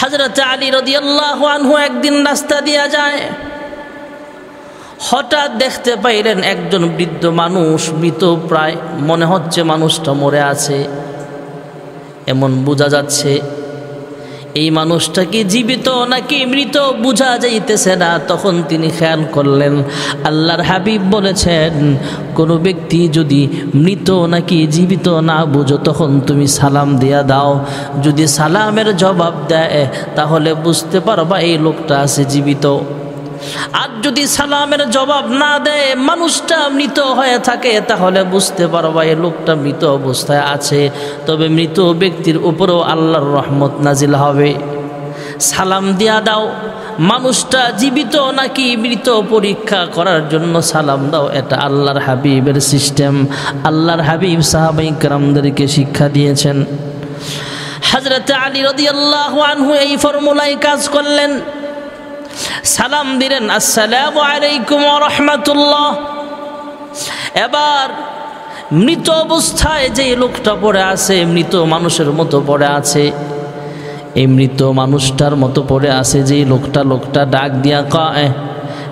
হাজরত আলী রদিয়াল্লাহ আনহু একদিন রাস্তা দিয়া যায়। হঠাৎ দেখতে পাইলেন একজন বৃদ্ধ মানুষ, মৃত প্রায়, মনে হচ্ছে মানুষটা মরে আছে। এমন বোঝা যাচ্ছে এই মানুষটা কি জীবিত নাকি মৃত বোঝা যাইতেছে না। তখন তিনি খেয়াল করলেন, আল্লাহর হাবিব বলেছেন, কোনো ব্যক্তি যদি মৃত নাকি জীবিত না বুঝো, তখন তুমি সালাম দিয়া দাও। যদি সালামের জবাব দেয়, তাহলে বুঝতে পারবা এই লোকটা আছে জীবিত। আর যদি সালামের জবাব না দেয়, মানুষটা মৃত হয়ে থাকে, তাহলে বুঝতে পারবা এই লোকটা মৃত অবস্থায় আছে। তবে মৃত ব্যক্তির উপরেও আল্লাহর রহমত নাজিল হবে। সালাম দিয়া দাও। মানুষটা জীবিত নাকি মৃত পরীক্ষা করার জন্য সালাম দাও, এটা আল্লাহর হাবিবের সিস্টেম। আল্লাহর হাবিব সাহাবাই কারামদেরকে শিক্ষা দিয়েছেন। হজরত আলী রদি আল্লাহ আনহু এই ফর্মুলায় কাজ করলেন। সালাম দিলেন, আসসালাম আলাইকুম রহমতুল্লাহ। এবার মৃত অবস্থায় যে লোকটা পড়ে আছে, মৃত মানুষের মতো পড়ে আছে, এই মৃত মানুষটার মতো পড়ে আছে যে লোকটা লোকটা ডাক দিয়া কয়,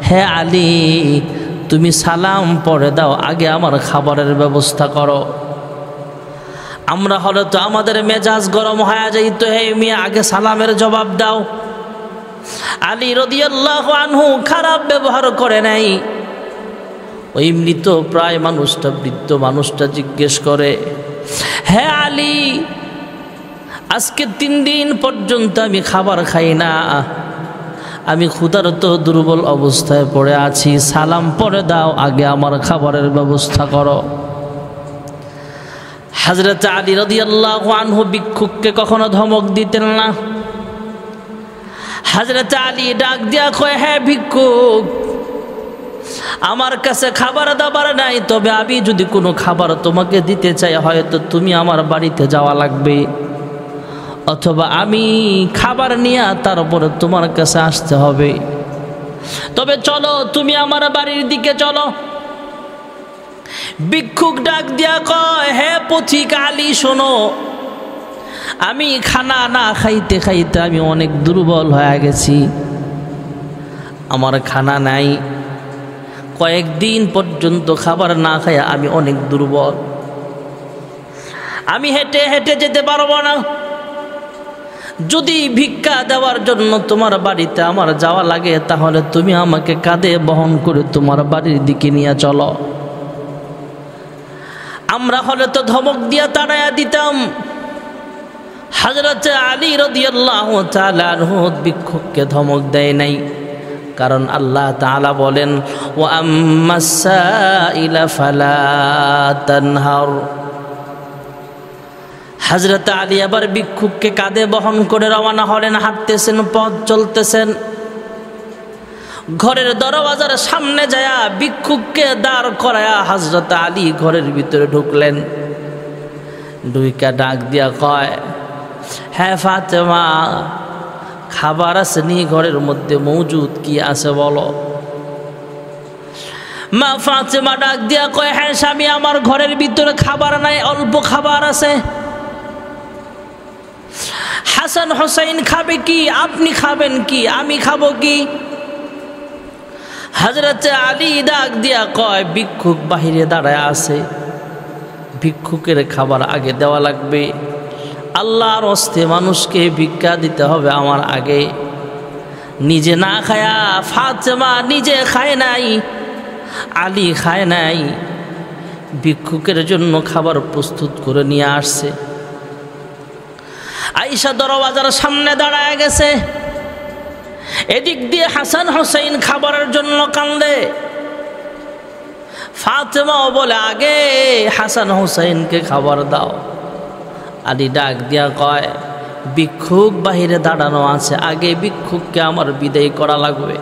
হে আলী, তুমি সালাম পড়ে দাও, আগে আমার খাবারের ব্যবস্থা করো। আমরা হলে তো আমাদের মেজাজ গরম হয়ে যাইতো, হে মেয়ে, আগে সালামের জবাব দাও। আলী রদিয়াল্লাহ আনহু খারাপ ব্যবহার করে নাই। ওই মৃত প্রায় মানুষটা, বৃদ্ধ মানুষটা জিজ্ঞেস করে হ্যাঁ আলী, আজকে তিন দিন পর্যন্ত আমি খাবার খাই না। আমি ক্ষুধারত, দুর্বল অবস্থায় পড়ে আছি। সালাম পরে দাও, আগে আমার খাবারের ব্যবস্থা করো। হাজরত আলী রদিয়াল্লাহ আনহু ভিক্ষুককে কখনো ধমক দিতেন না। হাজরত আলী ডাক দিয়া কয় হ্যাঁ ভিক্ষুক, আমার কাছে খাবার দাবার নাই, তবে আমি যদি কোনো খাবার তোমাকে দিতে চাই, হয়তো তুমি আমার বাড়িতে যাওয়া লাগবে। অথবা আমি খাবার নিয়ে তারপরে তোমার কাছে আসতে হবে। তবে চলো, তুমি আমার বাড়ির দিকে চলো। ভিক্ষুক ডাক দিয়া কয় হ্যাঁ পথিক আলী, শোনো আমি খানা না খাইতে খাইতে আমি অনেক দুর্বল হয়ে গেছি। আমার খানা নাই। কয়েকদিন পর্যন্ত খাবার না খাই আমি অনেক দুর্বল। আমি হেঁটে হেঁটে যেতে পারব না। যদি ভিক্ষা দেওয়ার জন্য তোমার বাড়িতে আমার যাওয়া লাগে, তাহলে তুমি আমাকে কাঁধে বহন করে তোমার বাড়ির দিকে নিয়ে চলো। আমরা হলে তো ধমক দিয়া তাড়াইয়া দিতাম। হাজরত আলী রদিয়াল্লাহ ভিক্ষুককে ধমক দেয় নাই। কারণ আল্লাহ তাআলা বলেন ও তানহার। হাজরত আলী আবার ভিক্ষুককে কাঁধে বহন করে রওনা হলেন, হাঁটতেছেন, পথ চলতেছেন। ঘরের দরওয়াজার সামনে যায়া ভিক্ষুককে দাঁড় করায়া হাজরত আলী ঘরের ভিতরে ঢুকলেন। ডুইকা ডাক দিয়া কয় হ্যাঁ ফাতেমা, খাবার আছে নি ঘরের মধ্যে, মৌজুদ কি আছে বলো? মা ফাতেমা ডাক দিয়া কয় হ্যাঁ স্বামী, আমার ঘরের ভিতরে খাবার নাই, অল্প খাবার আছে। হাসান হোসাইন খাবে কি? আপনি খাবেন কি? আমি খাব কি? হাজরত আলী ডাক দিয়া কয়, ভিক্ষুক বাহিরে দাঁড়ায় আছে। ভিক্ষুকের খাবার আগে দেওয়া লাগবে। আল্লাহর হস্তে মানুষকে ভিক্ষা দিতে হবে আমার আগে। নিজে না খায়া ফাতেমা নিজে খায় নাই, আলী খায় নাই, ভিক্ষুকের জন্য খাবার প্রস্তুত করে নিয়ে আসছে। আইসা দরওয়াজার সামনে দাঁড়ায় গেছে। এদিক দিয়ে হাসান হোসেন খাবারের জন্য কান্দে। ফাতেমাও বলে, আগে হাসান হোসেনকে খাবার দাও। আলী ডাক দিয়া কয়, ভিক্ষুক বাহিরে দাঁড়ানো আছে, আগে ভিক্ষুককে আমার বিদায় করা লাগবে।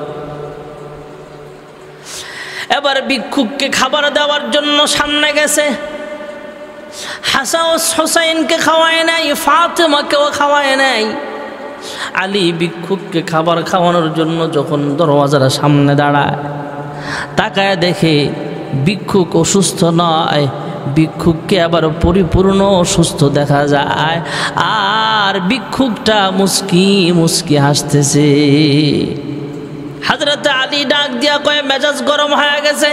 এবার ভিক্ষুককে খাবার দেওয়ার জন্য সামনে গেছে। হাসান হোসাইনকে খাওয়ায় নাই, ফাতেমাকেও খাওয়ায় নাই। আলী ভিক্ষুককে খাবার খাওয়ানোর জন্য যখন দরওয়াজার সামনে দাঁড়ায়, তাকায় দেখে ভিক্ষুক অসুস্থ নয় ভিক্ষুককে আবার পরিপূর্ণ সুস্থ দেখা যায়। আর ভিক্ষুকটা মুস্কি মুস্কি হাসতেছে। হাজরতে আলী ডাক দিয়া কয়ে, মেজাজ গরম হয়ে গেছে?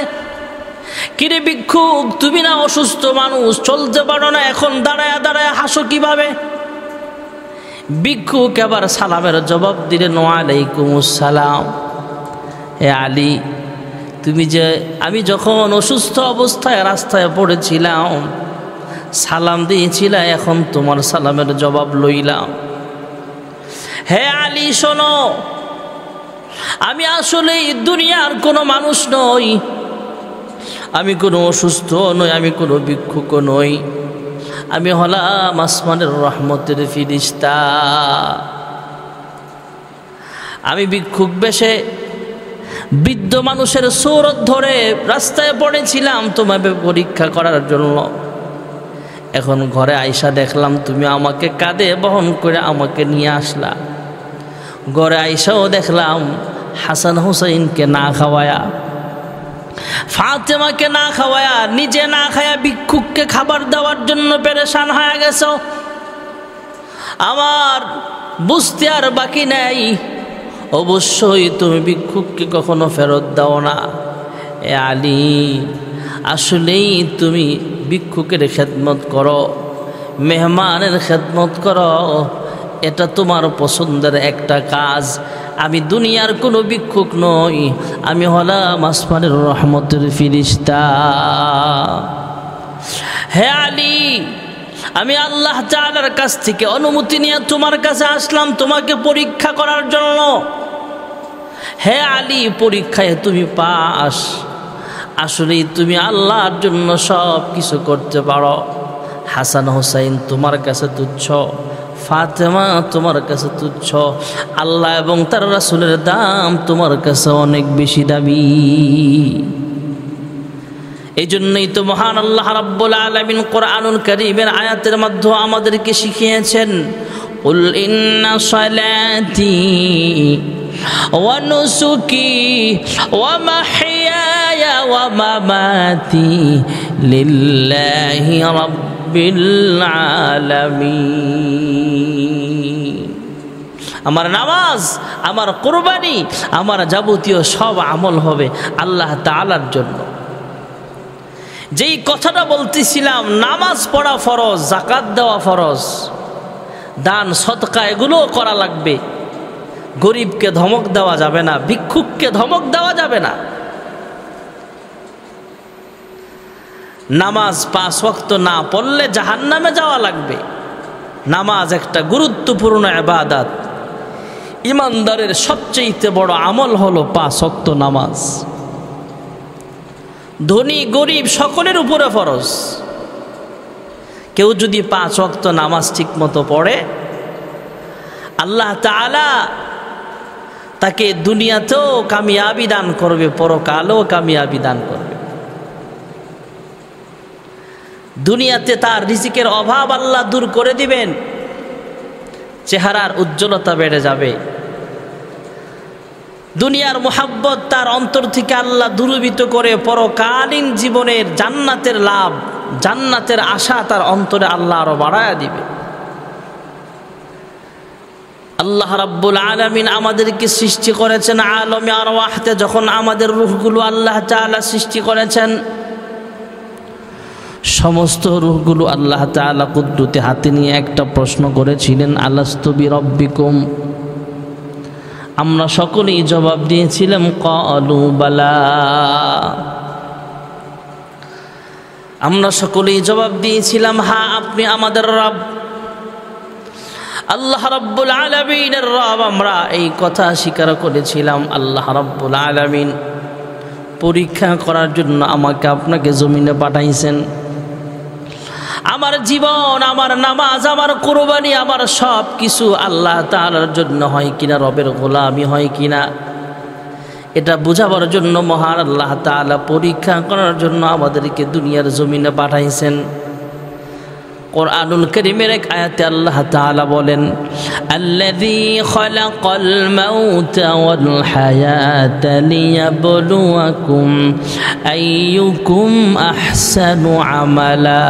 কিরে ভিক্ষুক, তুমি না অসুস্থ মানুষ, চলতে পারো না, এখন দাঁড়ায় দাঁড়ায় হাসো কীভাবে? ভিক্ষুক এবার সালামের জবাব দিলেন ওয়ালাইকুম সালাম। হে আলী তুমি যে, আমি যখন অসুস্থ অবস্থায় রাস্তায় পড়েছিলাম, সালাম দিয়েছিল, এখন তোমার সালামের জবাব লইলাম। হে আলী, শোনো, আমি আসলে দুনিয়ার কোনো মানুষ নই। আমি কোনো অসুস্থ নই, আমি কোনো ভিক্ষুক নই। আমি হলাম আসমানের রহমতের ফিরিস্তা। আমি ভিক্ষুক বেশে বৃদ্ধ মানুষের সৌরত ধরে রাস্তায় পড়েছিলাম তোমাকে পরীক্ষা করার জন্য। এখন ঘরে আইসা দেখলাম তুমি আমাকে কাঁধে বহন করে আমাকে নিয়ে আসলা। ঘরে আইসাও দেখলাম হাসান হুসাইনকে না খাওয়ায়া, ফাতেমাকে না খাওয়ায়া, নিজে না খায়া ভিক্ষুককে খাবার দেওয়ার জন্য পেরেশান হয়ে গেছ। আমার বুঝতে আর বাকি নেই। অবশ্যই তুমি ভিক্ষুককে কখনো ফেরত দাও না। এ আলী, আসলেই তুমি ভিক্ষুকের খেদমত করো, মেহমানের খেদমত করো। এটা তোমার পছন্দের একটা কাজ। আমি দুনিয়ার কোনো ভিক্ষুক নই, আমি হলাম আসমানের রহমতের ফিরিস্তা। হে আলী আমি আল্লাহ তালার কাছ থেকে অনুমতি নিয়ে তোমার কাছে আসলাম তোমাকে পরীক্ষা করার জন্য। হে আলী, পরীক্ষায় তুমি পাস। আসলে তুমি আল্লাহর জন্য সব কিছু করতে পারো। হাসান হোসাইন তোমার কাছে তুচ্ছ। ফাতেমা তোমার কাছে তুচ্ছ। আল্লাহ এবং তার রাসুলের দাম তোমার কাছে অনেক বেশি দামি। এই জন্যই তো মহান আল্লাহ রাব্বুল আলামিন কোরআনুল কারীমের আয়াতের মাধ্যমে আমাদেরকে শিখিয়েছেন قل إن صلاتي ونسكي ومحياي ومماتي لله رب العالمين আমার নামাজ আমার কোরবানি আমার যাবতীয় সব আমল হবে আল্লাহ তাআলার জন্য যেই কথাটা বলতেছিলাম, নামাজ পড়া ফরজ জাকাত দেওয়া ফরজ, দান সৎকা এগুলোও করা লাগবে। গরিবকে ধমক দেওয়া যাবে না, ভিক্ষুককে ধমক দেওয়া যাবে না। নামাজ পাঁচ ওয়াক্ত না পড়লে জাহান্নামে যাওয়া লাগবে। নামাজ একটা গুরুত্বপূর্ণ আবাদাত ইমানদারের সবচেয়ে বড় আমল হলো পাঁচ ওয়াক্ত নামাজ। ধনী, গরিব, সকলের উপরে ফরজ। কেউ যদি পাঁচ অক্ত নামাজ ঠিক মতো পড়ে, আল্লাহ তালা তাকে দুনিয়াতেও কামিয়াবি দান করবে, পরকালেও কামিয়াবি দান করবে। দুনিয়াতে তার রিজিকের অভাব আল্লাহ দূর করে দিবেন, চেহারার উজ্জ্বলতা বেড়ে যাবে। দুনিয়ার মোহাব্বত তার অন্তর থেকে আল্লাহ দূরীভূত করে পরকালীন জীবনের জান্নাতের লাভ, জান্নাতের আশা তার অন্তরে আল্লাহ আরও বাড়ায় দিবে। আল্লাহ রাব্বুল আলমিন আমাদেরকে সৃষ্টি করেছেন আলমে আর ওয়াহতে যখন আমাদের রুহগুলো আল্লাহ তালা সৃষ্টি করেছেন, সমস্ত রুহগুলো আল্লাহ তালা কুদ্দুতে হাতে নিয়ে একটা প্রশ্ন করেছিলেন আল্লাস্তবি রব্বিকুম? আমরা সকলেই জবাব দিয়েছিলাম, কলু বালা। আমরা সকলেই জবাব দিয়েছিলাম, হা, আপনি আমাদের রব। আল্লাহ রব্বুল আলমিনের রব, আমরা এই কথা স্বীকার করেছিলাম, আল্লাহ রব্বুল আলমিন পরীক্ষা করার জন্য আমাকে আপনাকে জমিনে পাঠাইছেন। আমার জীবন, আমার নামাজ, আমার কোরবানি, আমার সব কিছু আল্লাহ তালার জন্য হয় কিনা, রবের গোলামি হয় কিনা? এটা বোঝাবার জন্য মহান আল্লাহ তালা পরীক্ষা করার জন্য আমাদেরকে দুনিয়ার জমিনে পাঠাইছেন। কোরআনুল করিমের এক আয়াতে আল্লাহ তাআলা বলেন আল্লাযী খালাকাল মাউতা ওয়াল হায়াতা লিয়াবলুয়াকুম আইয়ুকুম আহসানু আমালা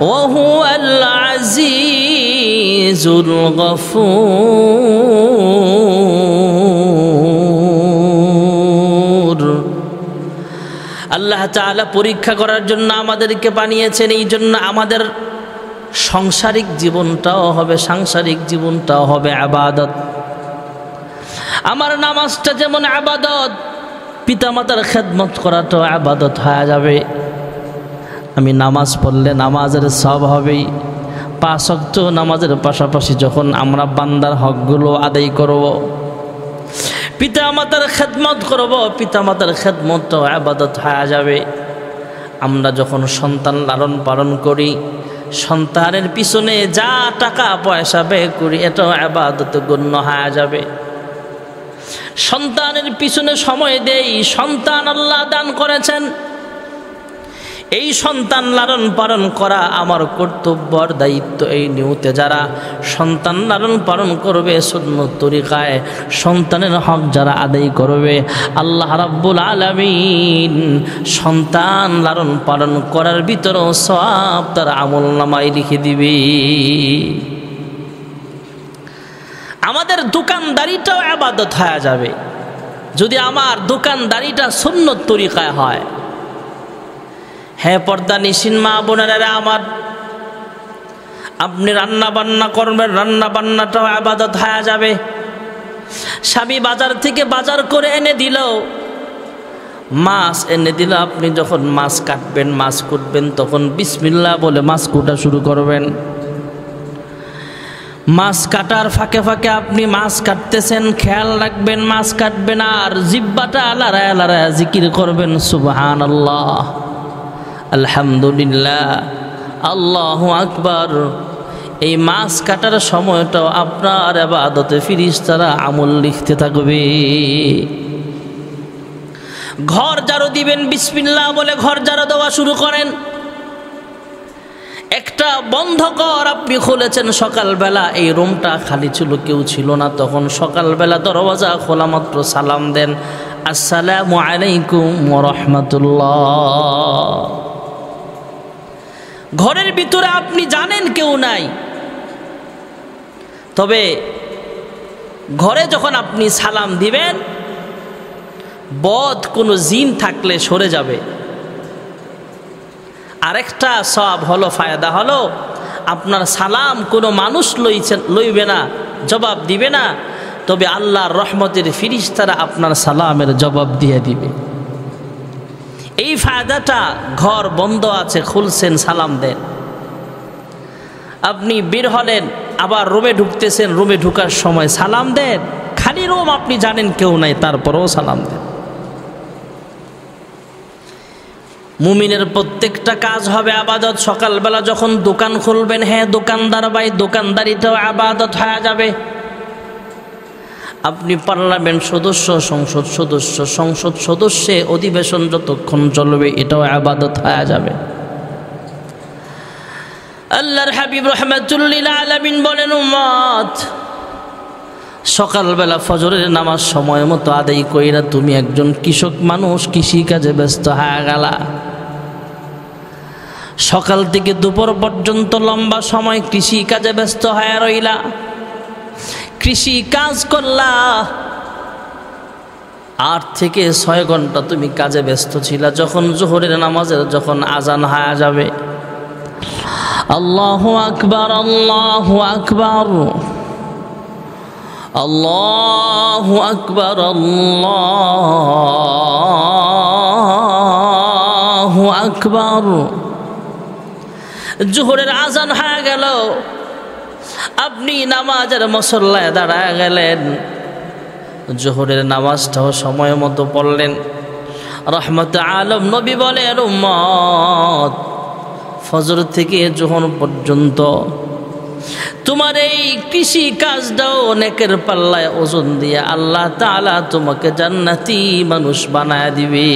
ওয়া হুয়াল আজিজুল গফুর আল্লাহ তাআলা পরীক্ষা করার জন্য আমাদেরকে বানিয়েছেন এই জন্য আমাদের সংসারিক জীবনটাও হবে, সাংসারিক জীবনটাও হবে আবাদত। আমার নামাজটা যেমন আবাদত, পিতামাতার খেদমত করাটাও আবাদত হয়ে যাবে। আমি নামাজ পড়লে নামাজের সব হবেই পাঁচ অক্ত নামাজের পাশাপাশি যখন আমরা বান্দার হকগুলো আদায় করব পিতা মাতার খেদমত করব পিতা মাতার খেদমতটাও আবাদত হয়ে যাবে। আমরা যখন সন্তান লালন পালন করি সন্তানের পিছনে যা টাকা পয়সা ব্যয় করি এটাও আবাদত গণ্য হয়ে যাবে। সন্তানের পিছনে সময় দেই, সন্তান আল্লাহ দান করেছেন। এই সন্তান লালন পালন করা আমার কর্তব্যর দায়িত্ব। এই নিউতে যারা সন্তান লালন পালন করবে শূন্য তরিকায় সন্তানের হক যারা আদায় করবে, আল্লাহ রাব্বুল আলমিন সন্তান লালন পালন করার ভিতরেও সব তার আমল নামায় লিখে দিবে। আমাদের দোকানদারিটাও আবাদত হয়ে যাবে। যদি আমার দোকানদারিটা শূন্য তরিকায় হয় হ্যাঁ পর্দা নিশিন মা বোনেরা আমার। আপনি রান্না বান্না করবেন, রান্না বান্নাটাও আবাদত হয়ে যাবে। স্বামী বাজার থেকে বাজার করে এনে দিল। মাছ এনে দিল, আপনি যখন মাছ কাটবেন, মাছ কুটবেন, তখন বিসমিল্লা বলে মাছ কুটা শুরু করবেন। মাছ কাটার ফাঁকে ফাঁকে আপনি মাছ কাটতেছেন, খেয়াল রাখবেন মাছ কাটবেন, আর জিব্বাটা আলারা আলারা জিকির করবেন সুবহান আল্লাহ আলহামদুলিল্লাহ। আল্লাহ আকবার। এই মাছ কাটার সময়টাও আপনার আবাদতে ফিরিস তারা আমল লিখতে থাকবে। ঘর জারো দিবেন বিসমিল্লা বলে ঘর জারো দেওয়া শুরু করেন। একটা বন্ধ কর আপনি খুলেছেন সকালবেলা, এই রুমটা খালি ছিল, কেউ ছিল না। তখন সকালবেলা দরওয়াজা খোলা মাত্র সালাম দেন, আসসালামু আলাইকুম রহমতুল্লাহ। ঘরের ভিতরে আপনি জানেন কেউ নাই। তবে ঘরে যখন আপনি সালাম দিবেন বধ কোনো জিন থাকলে সরে যাবে। আরেকটা সব হলো, ফায়দা হলো, আপনার সালাম কোনো মানুষ লইছেন লইবে না, জবাব দিবে না। তবে আল্লাহর রহমতের ফিরিস তারা আপনার সালামের জবাব দিয়ে দিবে। এই ফায়দাটা ঘর বন্ধ আছে, খুলছেন, সালাম দেন। আপনি বের হলেন, আবার রুমে ঢুকতেছেন, রুমে ঢুকার সময় সালাম দেন। খালি রুম আপনি জানেন কেউ নাই, তারপরেও সালাম দেন। মুমিনের প্রত্যেকটা কাজ হবে আবাদত। সকালবেলা যখন দোকান খুলবেন হ্যাঁ দোকানদার ভাই দোকানদারিটাও আবাদত হয়ে যাবে। আপনি পার্লামেন্ট সদস্য, সংসদ সদস্য, সংসদ সদস্যে অধিবেশন যতক্ষণ চলবে, এটাও আবাদত হয়ে যাবে। আল্লাহর হাবিব রহমাতুল্লিল আলমিন বলেন, উম্মত, সকালবেলা ফজরের নামাজ সময় মতো আদায় কইরা তুমি একজন কৃষক মানুষ কৃষি কাজে ব্যস্ত হয়ে গেলা। সকাল থেকে দুপুর পর্যন্ত লম্বা সময় কৃষি কাজে ব্যস্ত হয়ে রইলা। কৃষি কাজ করলা। আট থেকে ছয় ঘণ্টা তুমি কাজে ব্যস্ত ছিলা, যখন জোহরের নামাজের যখন আজান হায়া যাবে। আল্লাহ আকবার আল্লাহ আকবার। আল্লাহ আকবার আল্লাহ আকবার। জোহরের আজান হয়ে গেল। আপনি নামাজের মসল্লায় দাঁড়ায় গেলেন। জোহরের নামাজটাও সময় মতো পড়লেন। রহমত আলম নবী বলেন, উম্মত, ফজর থেকে জোহর পর্যন্ত তোমার এই কৃষি কাজটাও অনেকের পাল্লায় ওজন দিয়ে আল্লাহ তালা তোমাকে জান্নাতি মানুষ বানায় দিবে।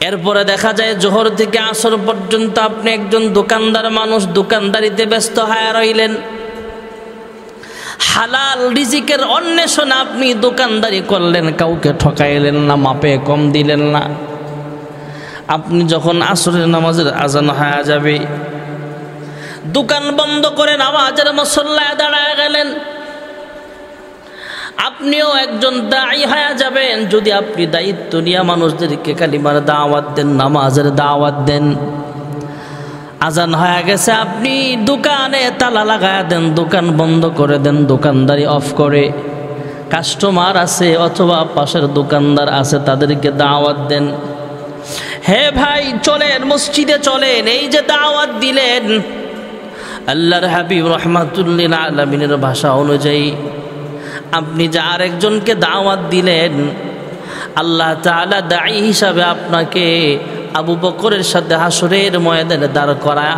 এরপরে দেখা যায় জোহর থেকে আসর পর্যন্ত আপনি একজন দোকানদার মানুষ, দোকানদারিতে ব্যস্ত হয়ে রইলেন। হালাল রিজিকের অন্বেষণ আপনি দোকানদারি করলেন, কাউকে ঠকাইলেন না, মাপে কম দিলেন না। আপনি যখন আসরের নামাজের আজান হয়ে যাবে, দোকান বন্ধ করে নামাজের মসল্লায় দাঁড়ায় গেলেন। আপনিও একজন দায়ী হয়ে যাবেন। যদি আপনি দায়িত্ব নিয়ে মানুষদেরকে কালিমার দাওয়াত দেন, নামাজের দাওয়াত দেন, আজান হয়ে গেছে, আপনি দোকানে তালা লাগায় দেন, দোকান বন্ধ করে দেন, দোকানদারি অফ করে। কাস্টমার আছে অথবা পাশের দোকানদার আছে, তাদেরকে দাওয়াত দেন। হে ভাই, চলেন, মসজিদে চলেন, এই যে দাওয়াত দিলেন, আল্লাহর হাবিব রহমাতুল্লিন আলমিনের ভাষা অনুযায়ী আপনি যে আরেকজনকে দাওয়াত দিলেন, আল্লাহ তালা দায়ী হিসাবে আপনাকে আবু বকরের সাথে হাসরের ময়দানে দাঁড় করায়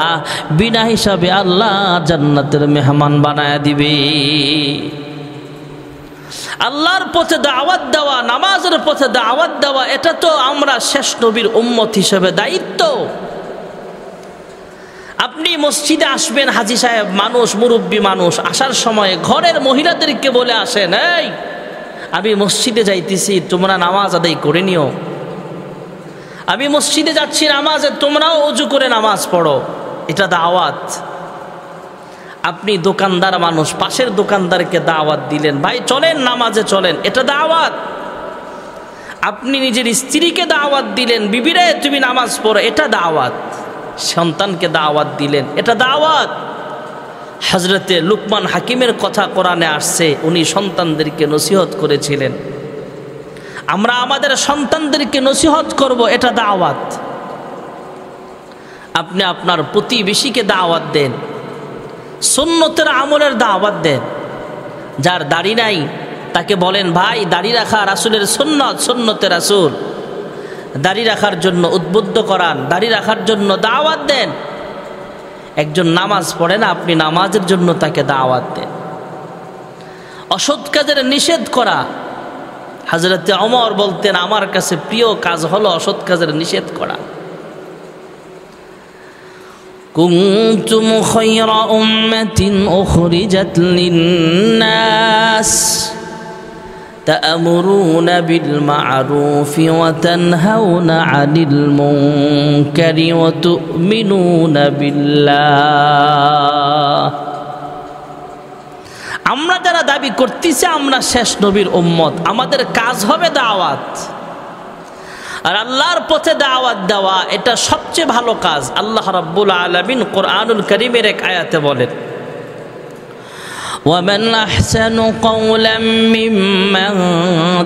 বিনা হিসাবে আল্লাহ জান্নাতের মেহমান বানায় দিবে। আল্লাহর পথে দাওয়াত দেওয়া, নামাজের পথে দাওয়াত দেওয়া, এটা তো আমরা শেষ নবীর উম্মত হিসেবে দায়িত্ব। আপনি মসজিদে আসবেন, হাজি সাহেব, মানুষ, মুরব্বী মানুষ, আসার সময় ঘরের মহিলাদেরকে বলে আসেন, এই, আমি মসজিদে যাইতেছি, তোমরা নামাজ আদায় করে নিও। আমি মসজিদে যাচ্ছি নামাজে, তোমরাও অজু করে নামাজ পড়ো। এটা দাওয়াত। আপনি দোকানদার মানুষ, পাশের দোকানদারকে দাওয়াত দিলেন, ভাই, চলেন নামাজে চলেন। এটা দাওয়াত। আপনি নিজের স্ত্রীকে দাওয়াত দিলেন, বিবিরে, তুমি নামাজ পড়ো। এটা দাওয়াত। সন্তানকে দাওয়াত দিলেন। এটা দাওয়াত। হজরতে লুকমান হাকিমের কথা কোরআনে আসছে, উনি সন্তানদেরকে নসিহত করেছিলেন। আমরা আমাদের সন্তানদেরকে নসিহত করব, এটা দাওয়াত। আপনি আপনার প্রতিবেশীকে দাওয়াত দেন, সুন্নতের আমলের দাওয়াত দেন। যার দাড়ি নাই, তাকে বলেন, ভাই, দাড়ি রাখা রাসুলের সুন্নত সুন্নতে রাসুল। দাড়ি রাখার জন্য উদ্বুদ্ধ করান, দাড়ি রাখার জন্য দাওয়াত দেন। একজন নামাজ পড়ে না, আপনি নামাজের জন্য তাকে দাওয়াত দেন। অসৎ কাজের নিষেধ করা। হাজরতে অমর বলতেন, আমার কাছে প্রিয় কাজ হলো অসৎ কাজের নিষেধ করা। কুমতুম খৈর উম্মাতিন উখরিজাত লিন্নাস। تأمرون بالمعروف وتنهون عن المنكر وتؤمنون بالله আমরা যারা দাবি করতেছি আমরা শেষ নবীর উম্মত আমাদের কাজ হবে দাওয়াত আর আল্লাহর পথে দাওয়াত দেওয়া এটা সবচেয়ে ভালো কাজ আল্লাহ রাব্বুল আলামিন কোরআনুল করিমের এক আয়াতে বলেন ومن أحسن قولا ممن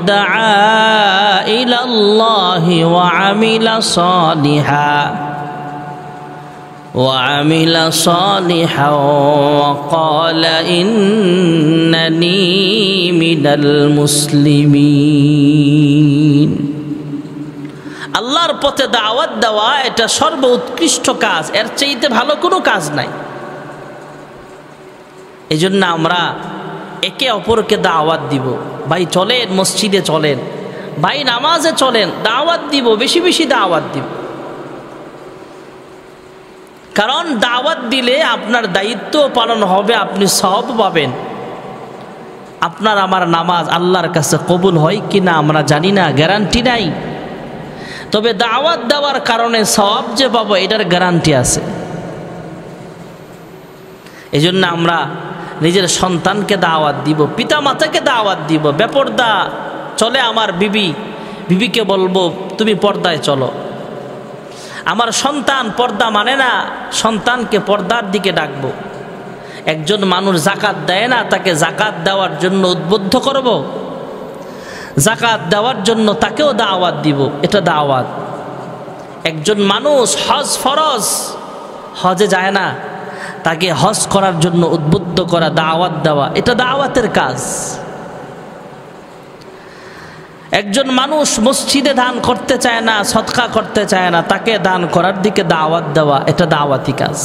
دعا إلى الله وعمل صالحا وعمل صالحا وقال إنني من المسلمين আল্লাহর পথে দাওয়াত দেওয়া এটা সর্ব উৎকৃষ্ট কাজ এর চাইতে ভালো কোনো কাজ নাই এই জন্য আমরা একে অপরকে দাওয়াত দিব। ভাই চলেন, মসজিদে চলেন। ভাই নামাজে চলেন, দাওয়াত দিব, বেশি বেশি দাওয়াত দিব। কারণ দাওয়াত দিলে আপনার দায়িত্ব পালন হবে, আপনি সব পাবেন। আপনার আমার নামাজ আল্লাহর কাছে কবুল হয় কি না আমরা জানি না, গ্যারান্টি নাই। তবে দাওয়াত দেওয়ার কারণে সব যে পাবো, এটার গ্যারান্টি আছে। এই জন্য আমরা নিজের সন্তানকে দাওয়াত দিব পিতা মাতাকে দাওয়াত দিব, বেপর্দা, চলে আমার বিবি, বিবিকে বলব, তুমি পর্দায় চলো। আমার সন্তান পর্দা মানে না, সন্তানকে পর্দার দিকে ডাকবো। একজন মানুষ জাকাত দেয় না, তাকে জাকাত দেওয়ার জন্য উদ্বুদ্ধ করব। জাকাত দেওয়ার জন্য তাকেও দাওয়াত দিব, এটা দাওয়াত। একজন মানুষ হজ ফরজ, হজে যায় না, তাকে হজ করার জন্য উদ্বুদ্ধ করা, দাওয়াত দেওয়া, এটা দাওয়াতের কাজ। একজন মানুষ মসজিদে দান করতে চায় না সৎকা করতে চায় না, তাকে দান করার দিকে দাওয়াত দেওয়া, এটা দাওয়াতি কাজ।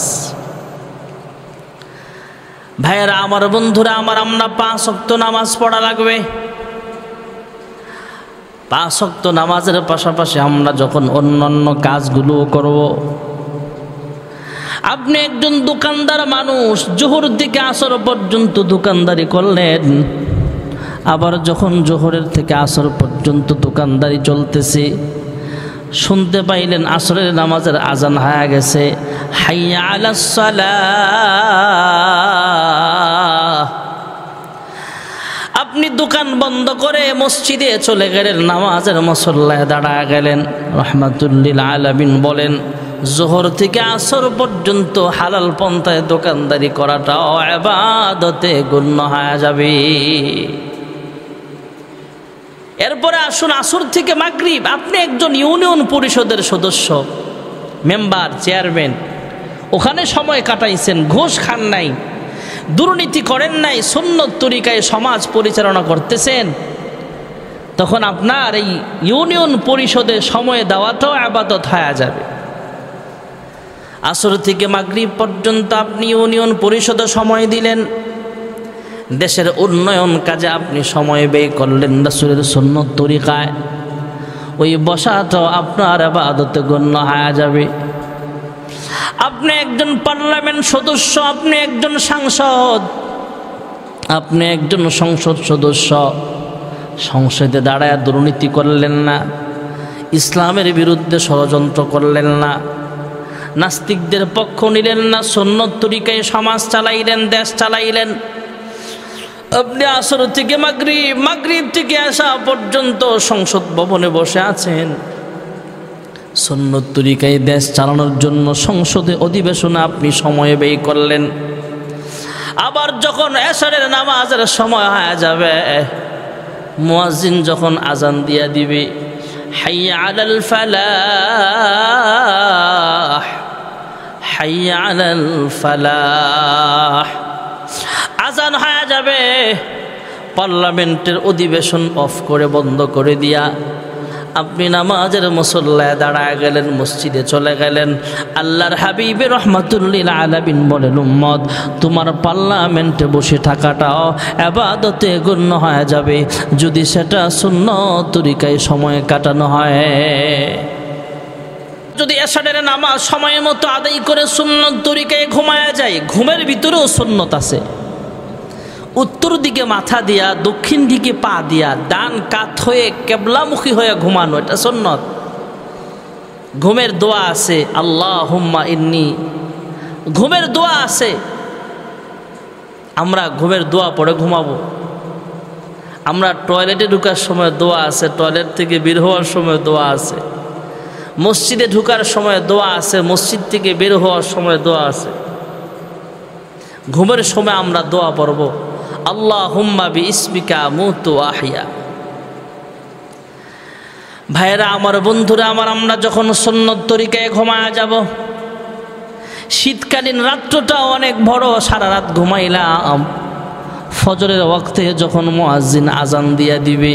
ভাইয়েরা, আমার বন্ধুরা, আমার আমরা পাঁচ অক্ত নামাজ পড়া লাগবে। পাঁচক্ত নামাজের পাশাপাশি আমরা যখন অন্যান্য কাজগুলো করব আপনি একজন দোকানদার মানুষ, জোহর দিকে আসর পর্যন্ত দোকানদারি করলেন। আবার যখন জোহরের থেকে আসর পর্যন্ত দোকানদারি চলতেছে, শুনতে পাইলেন আসরের নামাজের আজান হয়ে গেছে। হাইয়া আলাহ আপনি দোকান বন্ধ করে মসজিদে চলে গেলেন, নামাজের মসল্লায় দাঁড়া গেলেন। রহমাতুল্লিল আলামিন বলেন জোহর থেকে আসর পর্যন্ত হালাল পন্থায় দোকানদারি করাটাও এবাদতে গণ্য হয়ে যাবে। এরপরে আসুন আসর থেকে মাগরিব। আপনি একজন ইউনিয়ন পরিষদের সদস্য, মেম্বার, চেয়ারম্যান। ওখানে সময় কাটাইছেন, ঘোষ খান নাই, দুর্নীতি করেন নাই, সুন্নত তরিকায় সমাজ পরিচালনা করতেছেন। তখন আপনার এই ইউনিয়ন পরিষদে সময় দেওয়াটাও আবাদত হয়ে যাবে। আসর থেকে মাগরিব পর্যন্ত আপনি ইউনিয়ন পরিষদে সময় দিলেন। দেশের উন্নয়ন কাজে আপনি সময় ব্যয় করলেন রাসুলের সুন্নত তরিকায়। ওই বসাটাও আপনার আবাদতে গণ্য হয়ে যাবে। আপনি একজন পার্লামেন্ট সদস্য, আপনি একজন সাংসদ, আপনি একজন সংসদ সদস্য। সংসদে দাঁড়ায় দুর্নীতি করলেন না, ইসলামের বিরুদ্ধে ষড়যন্ত্র করলেন না। নাস্তিকদের পক্ষ নিলেন না সন্ন্যত তরিকায় সমাজ চালাইলেন, দেশ চালাইলেন। আপনি আসর থেকে মাগরিব মাগরিব থেকে আসা পর্যন্ত সংসদ ভবনে বসে আছেন। সন্ন্যত তরিকায় দেশ চালানোর জন্য সংসদে অধিবেশনে আপনি সময় ব্যয় করলেন। আবার যখন এসরের নামাজের সময় হয়ে যাবে, মুয়াজ্জিন যখন আজান দিয়া দিবে, হাইয়া আলাল ফালাহ আজান হয়ে যাবে। পার্লামেন্টের অধিবেশন অফ করে বন্ধ করে দিয়া আপনি নামাজের মুসল্লায় দাঁড়ায় গেলেন, মসজিদে চলে গেলেন। আল্লাহর হাবিবে রহমাতুল্লিল আলাবিন বলেন উম্মদ তোমার পার্লামেন্টে বসে থাকাটাও আবাদতে গণ্য হয়ে যাবে। যদি সেটা শূন্য তরিকায় সময় কাটানো হয়। যদি এসাডের নামাজ সময় মতো আদায় করে সুন্নত তরিকায় ঘুমায়া যায়, ঘুমের ভিতরেও সুন্নত আছে। উত্তর দিকে মাথা দিয়া, দক্ষিণ দিকে পা দিয়া, ডান কাত হয়ে কেবলামুখী হয়ে ঘুমানো, এটা সন্ন্যত ঘুমের দোয়া আছে আল্লাহ হুম্মা ইন্নি ঘুমের দোয়া আছে। আমরা ঘুমের দোয়া পড়ে ঘুমাবো। আমরা টয়লেটে ঢুকার সময় দোয়া আছে, টয়লেট থেকে বের হওয়ার সময় দোয়া আছে। মসজিদে ঢুকার সময় দোয়া আছে, মসজিদ থেকে বের হওয়ার সময় দোয়া আছে। ঘুমের সময় আমরা দোয়া পড়ব আল্লাহ হুম্মা বি ইসমিকা মুতু আহিয়া ভাইরা আমার বন্ধুরা, আমার আমরা যখন সন্ন্যত তরিকায় ঘুমায়া যাব, শীতকালীন রাত্রটা অনেক বড়, সারা রাত ঘুমাইলাম। ফজরের ওয়াক্তে যখন মুয়াজ্জিন আজান দিয়া দিবে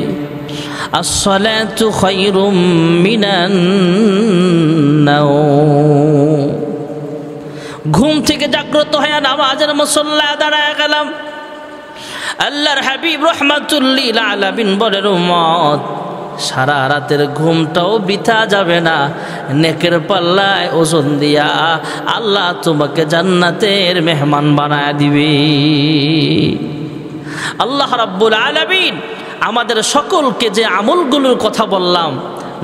আসসালাতু খায়রুম মিনান নাওম। ঘুম থেকে জাগ্রত হয়ে নামাজের মুসল্লা দাঁড়ায় গেলাম। আল্লাহর হাবিব রহমাতুল্লিল আলামিন বলেন, উম্মত, সারা রাতের ঘুমটাও বিথা যাবে না। নেকের পাল্লায় ওজন দিয়া আল্লাহ তোমাকে জান্নাতের মেহমান বানায় দিবে। আল্লাহ রাব্বুল আলামিন আমাদের সকলকে যে আমলগুলোর কথা বললাম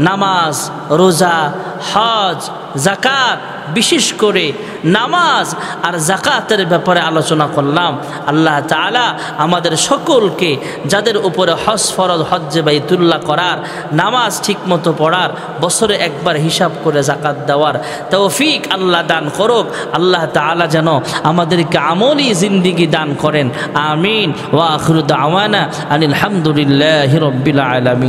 নামাজ রোজা হজ জাকাত বিশেষ করে নামাজ আর জাকাতের ব্যাপারে আলোচনা করলাম। আল্লাহ তালা আমাদের সকলকে যাদের উপরে হজ ফরজ হজ্জে বাইতুল্লাহ করার, নামাজ ঠিকমতো পড়ার, বছরে একবার হিসাব করে জাকাত দেওয়ার তৌফিক আল্লাহ দান করুক। আল্লাহ তালা যেন আমাদেরকে আমলি জিন্দিগি দান করেন। আমিন। ওয়া আখরুদ আওয়ানা আনিল হামদুলিল্লাহ রব্বিল আলমী